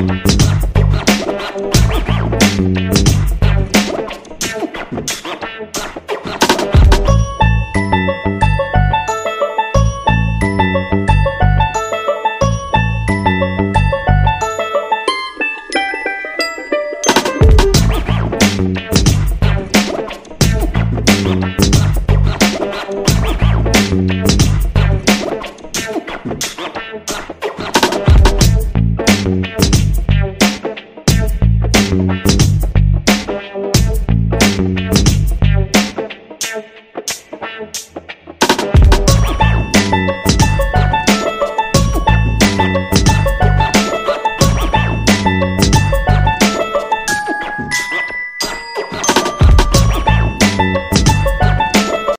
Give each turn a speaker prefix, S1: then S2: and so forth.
S1: Beats.